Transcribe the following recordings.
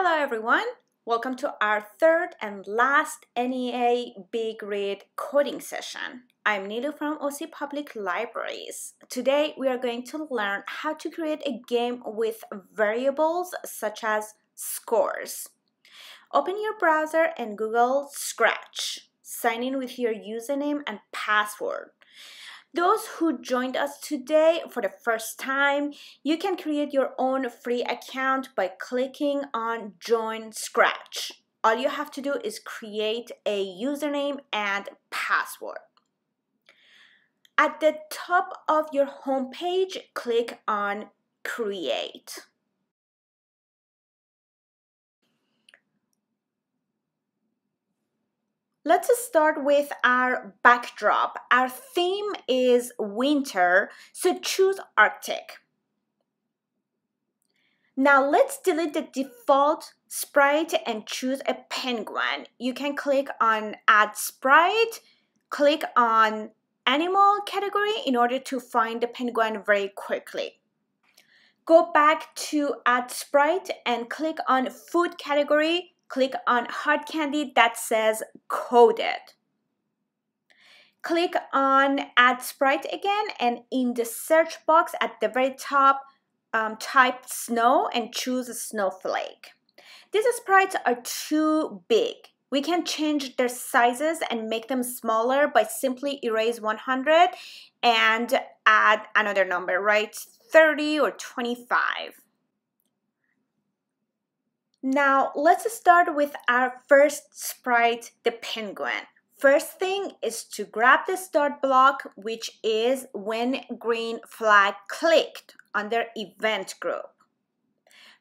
Hello everyone! Welcome to our third and last NEA Big Read coding session. I'm Nilu from OC Public Libraries. Today we are going to learn how to create a game with variables such as scores. Open your browser and Google Scratch. Sign in with your username and password. Those who joined us today for the first time, you can create your own free account by clicking on Join Scratch. All you have to do is create a username and password. At the top of your homepage, click on Create. Let's start with our backdrop. Our theme is winter, so choose Arctic. Now let's delete the default sprite and choose a penguin. You can click on add sprite, click on animal category in order to find the penguin very quickly. Go back to add sprite and click on food category click on hard candy that says coded. Click on add sprite again and in the search box at the very top um, type snow and choose a snowflake. These sprites are too big. We can change their sizes and make them smaller by simply erase 100 and add another number, right? 30 or 25. Now let's start with our first sprite, the penguin. First thing is to grab the start block, which is when green flag clicked under event group.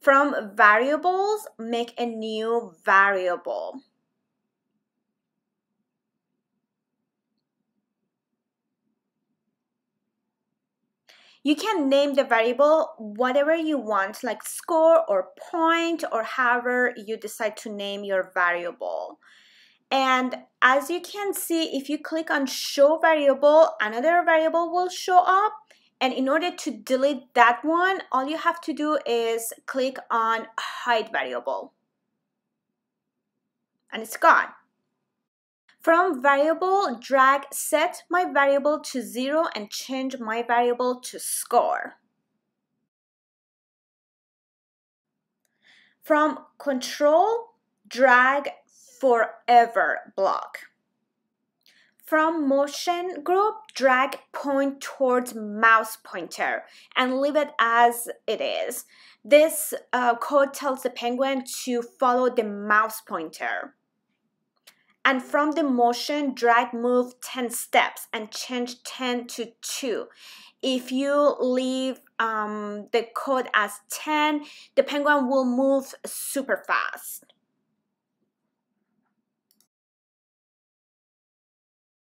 From variables, make a new variable. You can name the variable whatever you want, like score or point or however you decide to name your variable. And as you can see, if you click on show variable, another variable will show up. And in order to delete that one, all you have to do is click on hide variable. And it's gone. From variable, drag set my variable to zero and change my variable to score. From control, drag forever block. From motion group, drag point towards mouse pointer and leave it as it is. This uh, code tells the penguin to follow the mouse pointer and from the motion drag move 10 steps and change 10 to 2 if you leave um, the code as 10 the penguin will move super fast.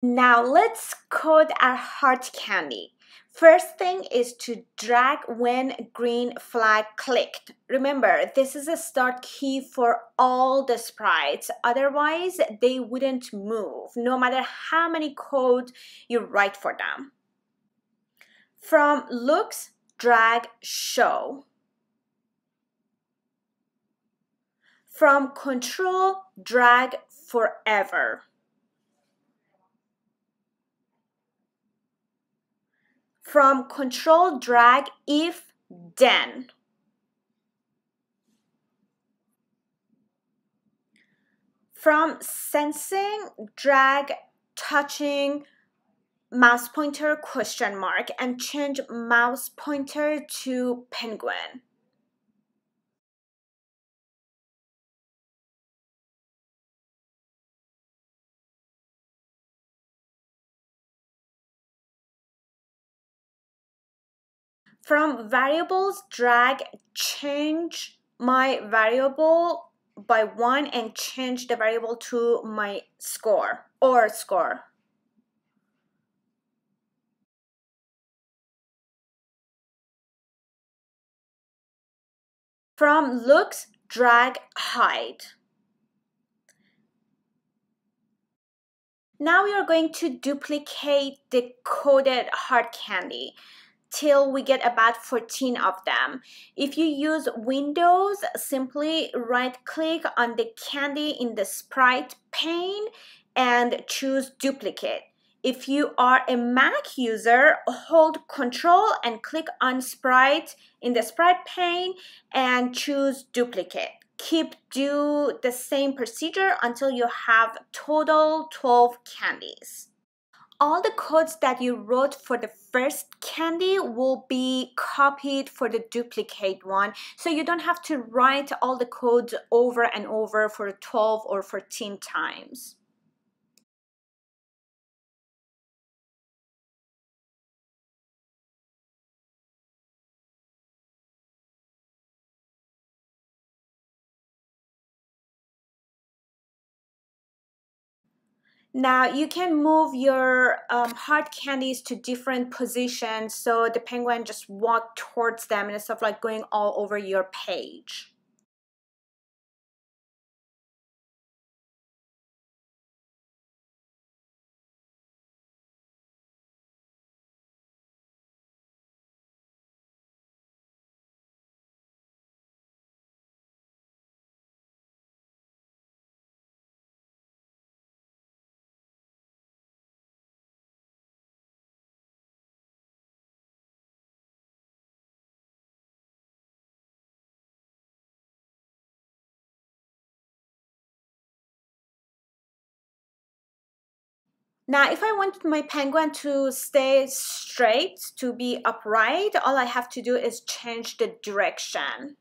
Now let's code our heart candy First thing is to drag when green flag clicked. Remember, this is a start key for all the sprites. Otherwise, they wouldn't move, no matter how many code you write for them. From looks, drag show. From control, drag forever. From control drag if then. From sensing, drag touching mouse pointer question mark and change mouse pointer to penguin. From variables, drag change my variable by one and change the variable to my score or score. From looks, drag hide. Now we are going to duplicate the coded hard candy. Till we get about 14 of them. If you use Windows, simply right click on the candy in the sprite pane and choose duplicate. If you are a Mac user, hold Control and click on Sprite in the Sprite pane and choose Duplicate. Keep do the same procedure until you have total 12 candies. All the codes that you wrote for the first candy will be copied for the duplicate one. So you don't have to write all the codes over and over for 12 or 14 times. Now you can move your um, hard candies to different positions so the penguin just walk towards them instead of like going all over your page. Now, if I want my penguin to stay straight, to be upright, all I have to do is change the direction.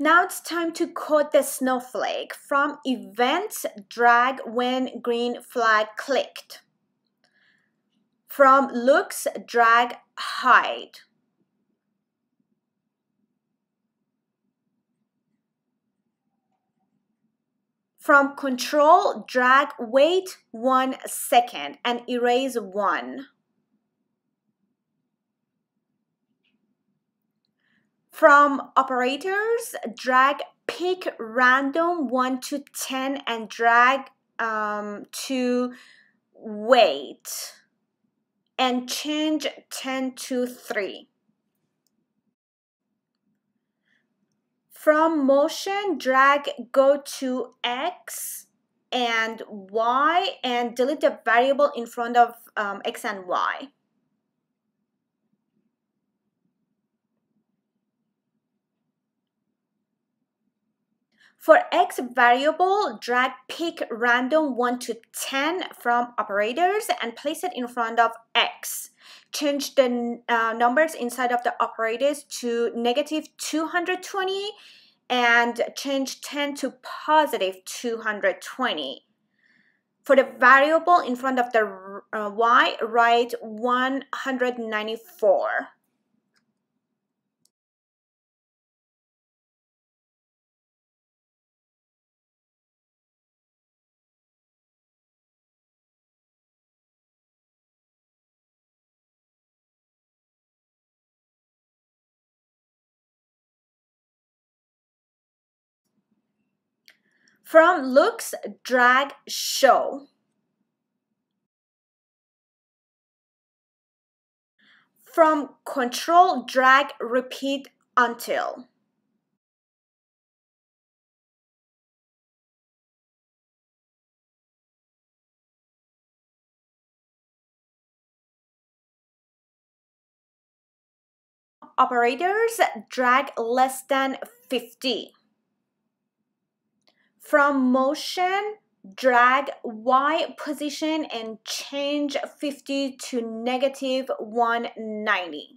Now it's time to code the snowflake. From events, drag when green flag clicked. From looks, drag hide. From control, drag wait one second and erase one. From operators, drag pick random 1 to 10 and drag um, to wait and change 10 to 3. From motion, drag go to X and Y and delete the variable in front of um, X and Y. For x variable, drag pick random 1 to 10 from operators and place it in front of x. Change the uh, numbers inside of the operators to negative 220 and change 10 to positive 220. For the variable in front of the uh, y, write 194. From looks, drag show. From control, drag repeat until. Operators drag less than 50. From motion, drag Y position and change 50 to negative 190.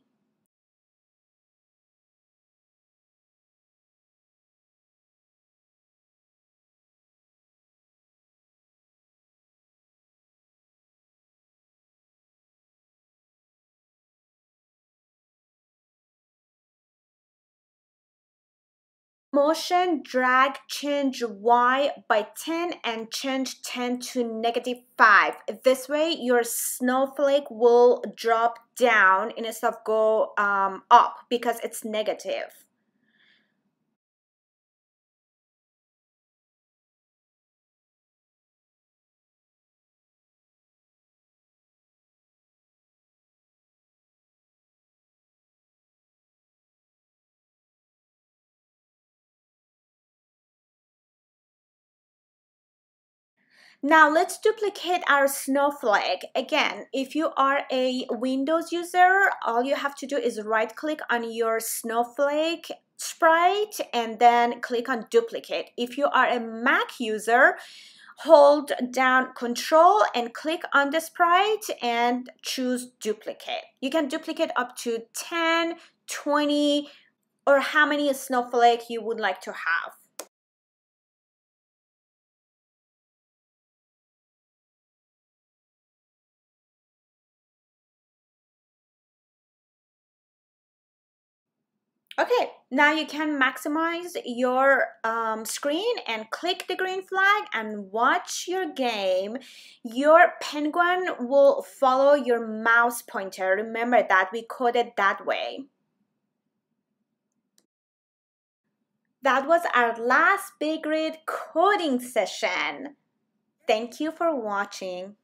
Motion drag change y by 10 and change 10 to negative 5 this way your snowflake will drop down instead of go um, up because it's negative Now let's duplicate our snowflake. Again, if you are a Windows user, all you have to do is right click on your snowflake sprite and then click on duplicate. If you are a Mac user, hold down control and click on the sprite and choose duplicate. You can duplicate up to 10, 20, or how many snowflake you would like to have. Okay, now you can maximize your um, screen and click the green flag and watch your game. Your penguin will follow your mouse pointer. Remember that we coded that way. That was our last Big Read coding session. Thank you for watching.